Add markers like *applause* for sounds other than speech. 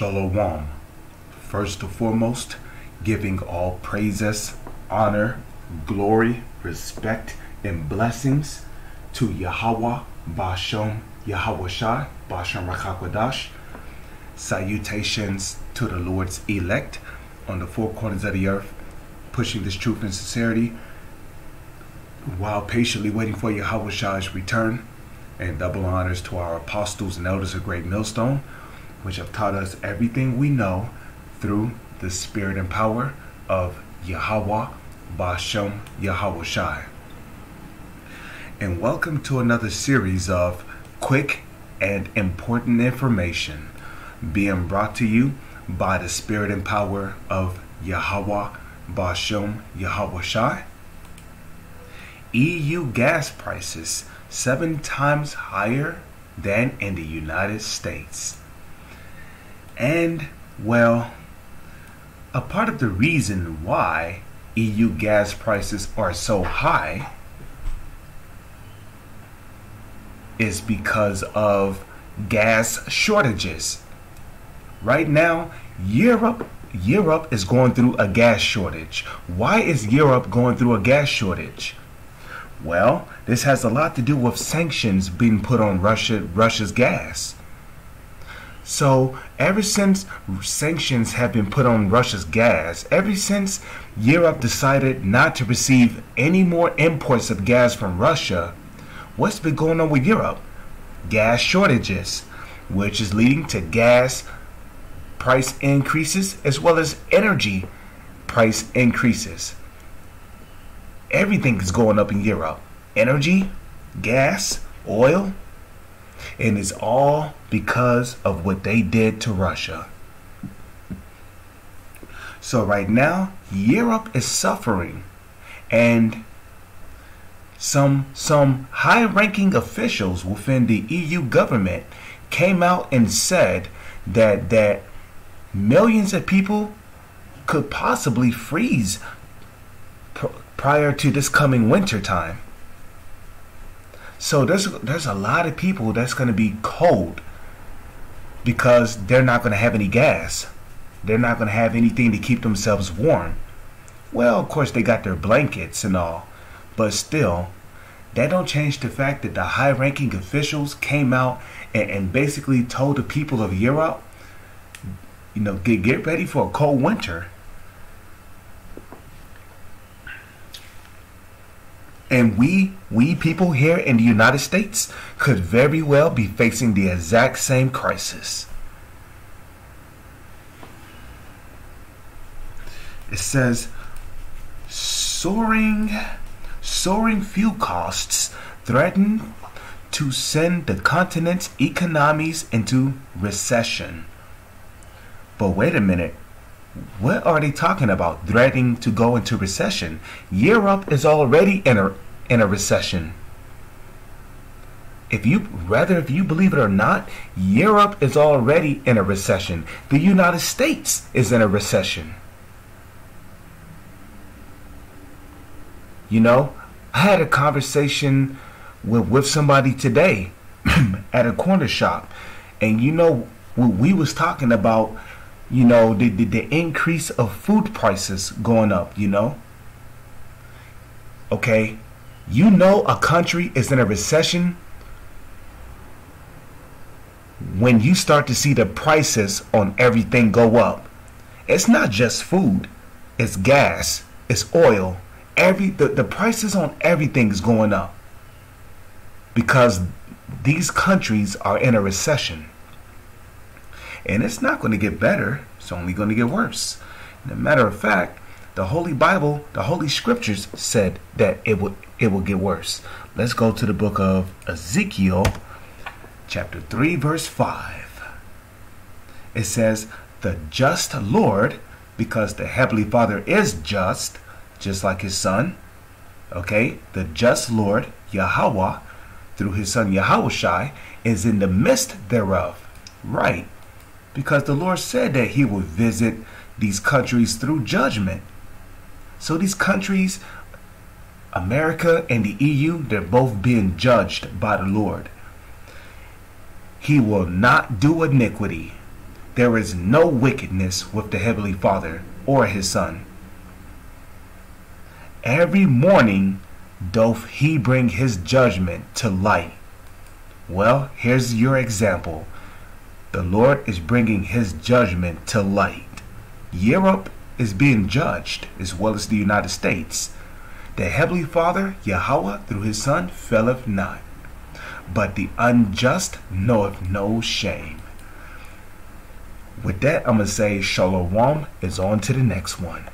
Shalom. First and foremost, giving all praises, honor, glory, respect, and blessings to Yahawah, Bashem, Yahawashi, Bashem Rakakwadash. Salutations to the Lord's elect on the four corners of the earth, pushing this truth and sincerity while patiently waiting for Yahawashi's return. And double honors to our apostles and elders of Great Millstone which have taught us everything we know through the spirit and power of Yahawah Bashem Yahawashi. And welcome to another series of quick and important information being brought to you by the spirit and power of Yahawah Bashem Yahawashi. EU gas prices seven times higher than in the United States. And, well, a part of the reason why EU gas prices are so high is because of gas shortages. Right now, Europe Europe is going through a gas shortage. Why is Europe going through a gas shortage? Well, this has a lot to do with sanctions being put on Russia Russia's gas. So, ever since sanctions have been put on Russia's gas, ever since Europe decided not to receive any more imports of gas from Russia, what's been going on with Europe? Gas shortages, which is leading to gas price increases as well as energy price increases. Everything is going up in Europe energy, gas, oil, and it's all because of what they did to Russia. So, right now, Europe is suffering, and some, some high ranking officials within the EU government came out and said that, that millions of people could possibly freeze pr- prior to this coming winter time. So there's there's a lot of people that's going to be cold because they're not going to have any gas. They're not going to have anything to keep themselves warm. Well, of course they got their blankets and all, but still, that don't change the fact that the high-ranking officials came out and, and basically told the people of Europe, you know, get get ready for a cold winter. And we, we people here in the United States could very well be facing the exact same crisis. It says soaring soaring fuel costs threaten to send the continent's economies into recession. But wait a minute. What are they talking about? Threatening to go into recession. Europe is already in a in a recession. If you rather if you believe it or not, Europe is already in a recession. The United States is in a recession. You know, I had a conversation with with somebody today *clears throat* at a corner shop, and you know, we was talking about you know, the, the, the increase of food prices going up, you know? Okay, you know a country is in a recession when you start to see the prices on everything go up. It's not just food, it's gas, it's oil. Every the, the prices on everything is going up because these countries are in a recession. And it's not going to get better, it's only going to get worse. And a matter of fact, the Holy Bible, the Holy Scriptures said that it would it will get worse. Let's go to the book of Ezekiel, chapter 3, verse 5. It says, The just Lord, because the Heavenly Father is just, just like his Son, okay, the just Lord, Yahawah, through his Son Yahawashi, is in the midst thereof. Right because the Lord said that He would visit these countries through judgment. So these countries, America and the EU, they're both being judged by the Lord. He will not do iniquity. there is no wickedness with the Heavenly Father or His Son. Every morning doth He bring His judgment to light. Well, here's your example. The Lord is bringing His judgment to light. Europe is being judged, as well as the United States. The Heavenly Father, Yahawah, through His Son, faileth not. But the unjust knoweth no shame. With that, I'm going to say Shalom is on to the next one.